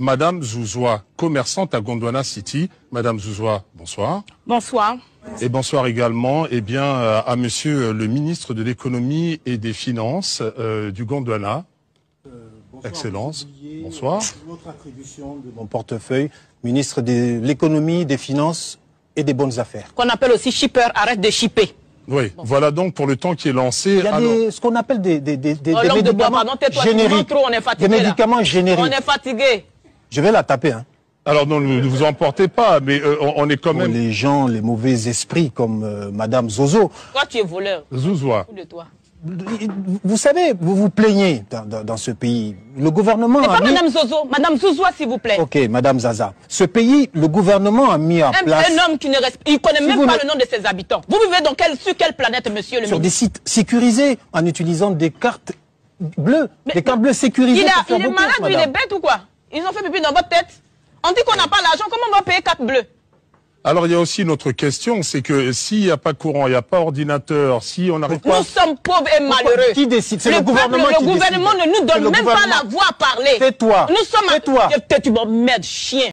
Madame Zouzoua, commerçante à Gondwana City. Madame Zouzoua, bonsoir. Bonsoir. Et bonsoir également eh bien, euh, à monsieur le ministre de l'économie et des finances euh, du Gondwana. Excellence. Bonsoir. L'autre attribution de mon portefeuille, ministre de l'économie, des finances et des bonnes affaires. Qu'on appelle aussi shipper, arrête de shipper. Oui, voilà donc pour le temps qui est lancé. Il y a Alors, des, ce qu'on appelle des, des, des, des- Oh, des langue de bois, médicaments pardon, mens génériques. trop, on est fatigué, des là. médicaments On génériques. est fatigué. Je vais la taper. Hein. alors non, ne vous emportez pas, mais euh, on, on est quand Pour même... les gens, les mauvais esprits comme euh, Madame Zozo. Toi, tu es voleur. Zouzoua. De toi. Vous savez, vous vous plaignez dans, dans, dans ce pays. Le gouvernement C'est a pas mis... Madame Zozo, Madame Zouzoua, s'il vous plaît. Ok, Madame Zaza. Ce pays, le gouvernement a mis en Un, place un homme qui ne respecte, il connaît Si même pas ne- le nom de ses habitants. Vous vivez dans quelle, sur quelle planète, monsieur le sur des sites sécurisés en utilisant des cartes bleues, Mais- des cartes bleues sécurisées Il, a- il est malade ou il est bête ou quoi? Ils ont fait pipi dans votre tête. On dit qu'on n'a pas l'argent, comment on va payer 4 bleus? Alors il y a aussi une autre question, c'est que s'il n'y a pas courant, il n'y a pas ordinateur, si on n'arrive pas... Nous sommes pauvres et malheureux. Qui décide? C'est le, le peuple, gouvernement le gouvernement décide. ne nous donne même pas la voix à parler. Tais-toi. Nous sommes. Tais-toi. Tais-toi, tu m'emmerdes, chien.